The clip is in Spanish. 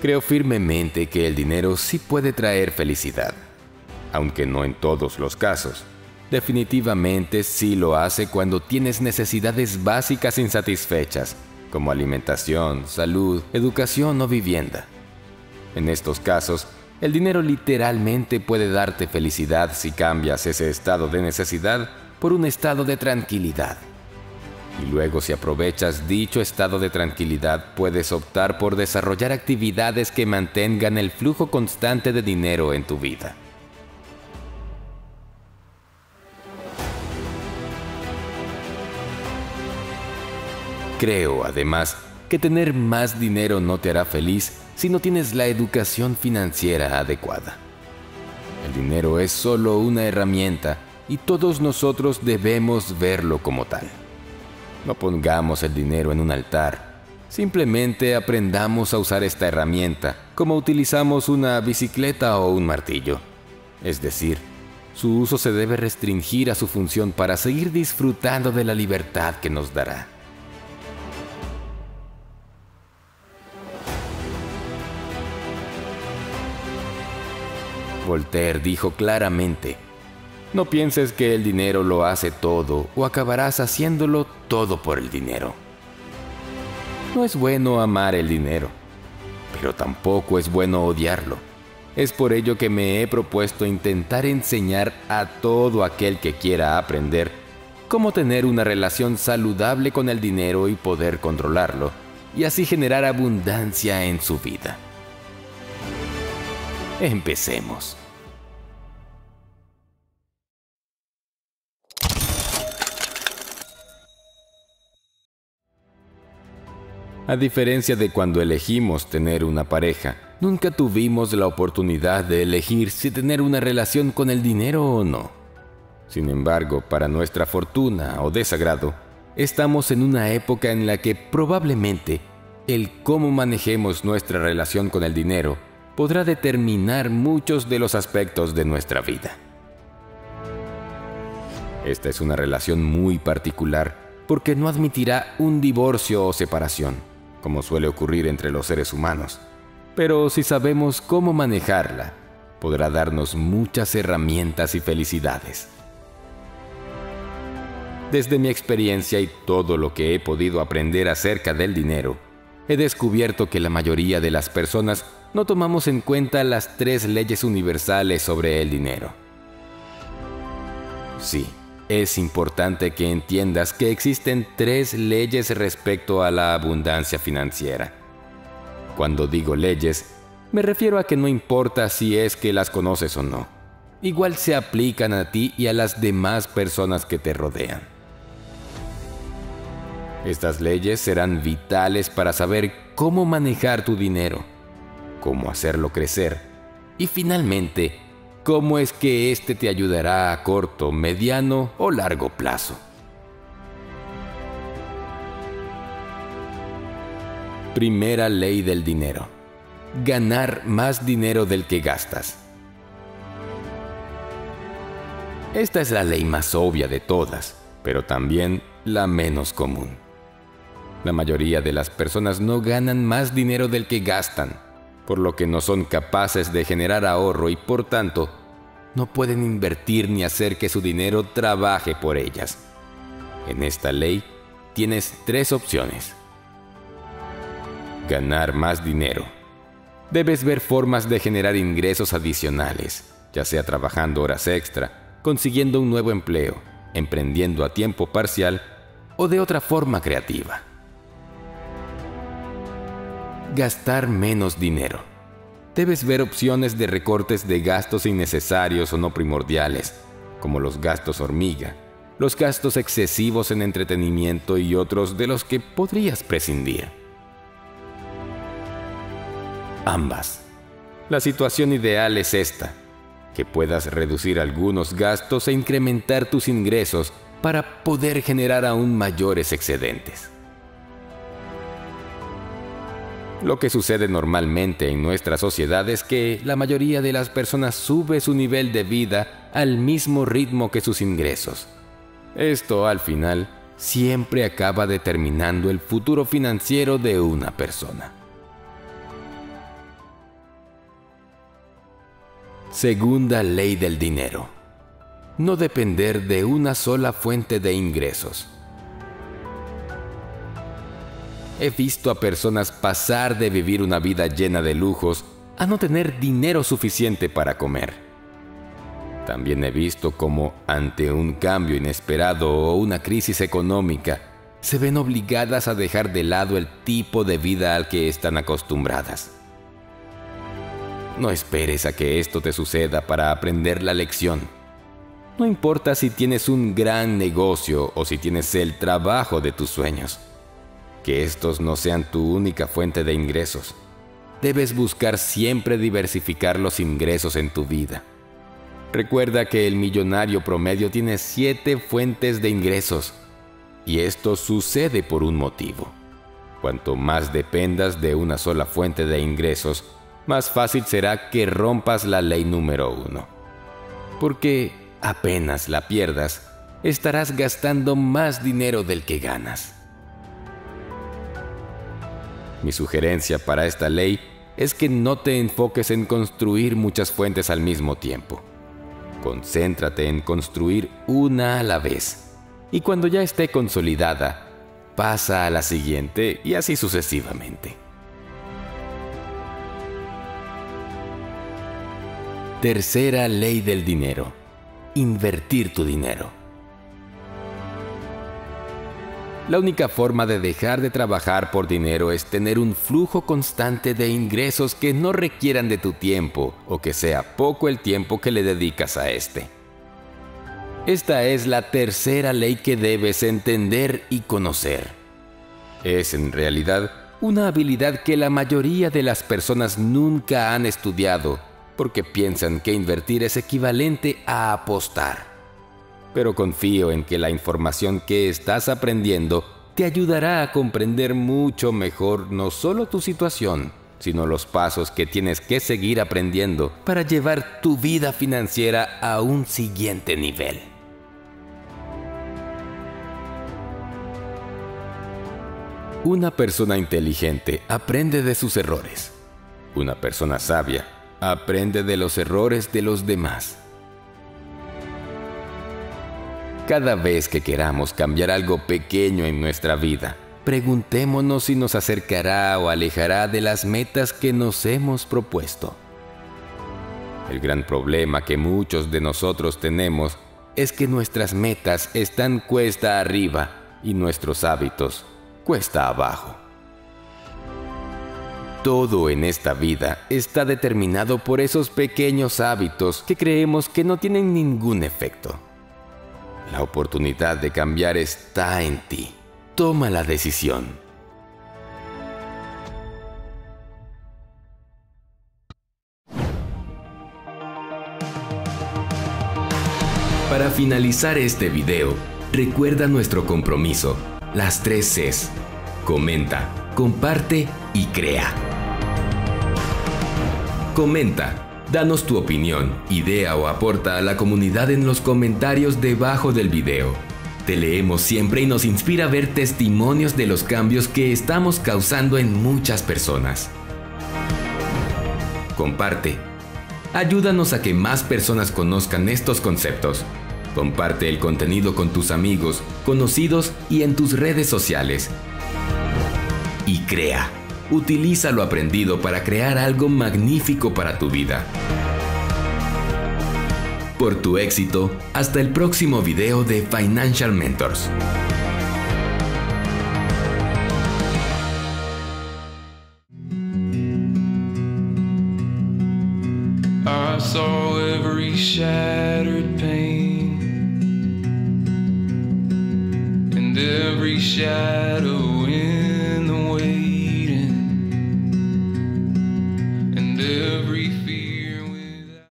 Creo firmemente que el dinero sí puede traer felicidad, aunque no en todos los casos. Definitivamente sí lo hace cuando tienes necesidades básicas insatisfechas, como alimentación, salud, educación o vivienda. En estos casos, el dinero literalmente puede darte felicidad si cambias ese estado de necesidad por un estado de tranquilidad. Y luego si aprovechas dicho estado de tranquilidad, puedes optar por desarrollar actividades que mantengan el flujo constante de dinero en tu vida. Creo, además, que tener más dinero no te hará feliz si no tienes la educación financiera adecuada. El dinero es solo una herramienta y todos nosotros debemos verlo como tal. No pongamos el dinero en un altar, simplemente aprendamos a usar esta herramienta como utilizamos una bicicleta o un martillo. Es decir, su uso se debe restringir a su función para seguir disfrutando de la libertad que nos dará. Voltaire dijo claramente, no pienses que el dinero lo hace todo o acabarás haciéndolo todo por el dinero. No es bueno amar el dinero, pero tampoco es bueno odiarlo. Es por ello que me he propuesto intentar enseñar a todo aquel que quiera aprender cómo tener una relación saludable con el dinero y poder controlarlo, y así generar abundancia en su vida. Empecemos. A diferencia de cuando elegimos tener una pareja, nunca tuvimos la oportunidad de elegir si tener una relación con el dinero o no. Sin embargo, para nuestra fortuna o desagrado, estamos en una época en la que probablemente el cómo manejemos nuestra relación con el dinero podrá determinar muchos de los aspectos de nuestra vida. Esta es una relación muy particular porque no admitirá un divorcio o separación como suele ocurrir entre los seres humanos. Pero si sabemos cómo manejarla, podrá darnos muchas herramientas y felicidades. Desde mi experiencia y todo lo que he podido aprender acerca del dinero, he descubierto que la mayoría de las personas no tomamos en cuenta las tres leyes universales sobre el dinero. Sí, es importante que entiendas que existen tres leyes respecto a la abundancia financiera. Cuando digo leyes, me refiero a que no importa si es que las conoces o no. Igual se aplican a ti y a las demás personas que te rodean. Estas leyes serán vitales para saber cómo manejar tu dinero, cómo hacerlo crecer y finalmente cómo es que éste te ayudará a corto, mediano o largo plazo. Primera ley del dinero. Ganar más dinero del que gastas. Esta es la ley más obvia de todas, pero también la menos común. La mayoría de las personas no ganan más dinero del que gastan por lo que no son capaces de generar ahorro y por tanto no pueden invertir ni hacer que su dinero trabaje por ellas. En esta ley tienes tres opciones. Ganar más dinero. Debes ver formas de generar ingresos adicionales, ya sea trabajando horas extra, consiguiendo un nuevo empleo, emprendiendo a tiempo parcial o de otra forma creativa gastar menos dinero. Debes ver opciones de recortes de gastos innecesarios o no primordiales, como los gastos hormiga, los gastos excesivos en entretenimiento y otros de los que podrías prescindir. Ambas. La situación ideal es esta, que puedas reducir algunos gastos e incrementar tus ingresos para poder generar aún mayores excedentes. Lo que sucede normalmente en nuestra sociedad es que la mayoría de las personas sube su nivel de vida al mismo ritmo que sus ingresos. Esto al final siempre acaba determinando el futuro financiero de una persona. Segunda ley del dinero. No depender de una sola fuente de ingresos. He visto a personas pasar de vivir una vida llena de lujos a no tener dinero suficiente para comer. También he visto cómo, ante un cambio inesperado o una crisis económica, se ven obligadas a dejar de lado el tipo de vida al que están acostumbradas. No esperes a que esto te suceda para aprender la lección. No importa si tienes un gran negocio o si tienes el trabajo de tus sueños. Que estos no sean tu única fuente de ingresos. Debes buscar siempre diversificar los ingresos en tu vida. Recuerda que el millonario promedio tiene siete fuentes de ingresos. Y esto sucede por un motivo. Cuanto más dependas de una sola fuente de ingresos, más fácil será que rompas la ley número uno. Porque apenas la pierdas, estarás gastando más dinero del que ganas. Mi sugerencia para esta ley es que no te enfoques en construir muchas fuentes al mismo tiempo. Concéntrate en construir una a la vez. Y cuando ya esté consolidada, pasa a la siguiente y así sucesivamente. Tercera ley del dinero. Invertir tu dinero. La única forma de dejar de trabajar por dinero es tener un flujo constante de ingresos que no requieran de tu tiempo o que sea poco el tiempo que le dedicas a este. Esta es la tercera ley que debes entender y conocer. Es en realidad una habilidad que la mayoría de las personas nunca han estudiado porque piensan que invertir es equivalente a apostar. Pero confío en que la información que estás aprendiendo te ayudará a comprender mucho mejor no solo tu situación, sino los pasos que tienes que seguir aprendiendo para llevar tu vida financiera a un siguiente nivel. Una persona inteligente aprende de sus errores. Una persona sabia Aprende de los errores de los demás. Cada vez que queramos cambiar algo pequeño en nuestra vida, preguntémonos si nos acercará o alejará de las metas que nos hemos propuesto. El gran problema que muchos de nosotros tenemos es que nuestras metas están cuesta arriba y nuestros hábitos cuesta abajo. Todo en esta vida está determinado por esos pequeños hábitos que creemos que no tienen ningún efecto. La oportunidad de cambiar está en ti. Toma la decisión. Para finalizar este video, recuerda nuestro compromiso, las tres Cs. Comenta, comparte y crea. Comenta, danos tu opinión, idea o aporta a la comunidad en los comentarios debajo del video. Te leemos siempre y nos inspira ver testimonios de los cambios que estamos causando en muchas personas. Comparte. Ayúdanos a que más personas conozcan estos conceptos. Comparte el contenido con tus amigos, conocidos y en tus redes sociales. Y crea. Utiliza lo aprendido para crear algo magnífico para tu vida. Por tu éxito, hasta el próximo video de Financial Mentors. Shadow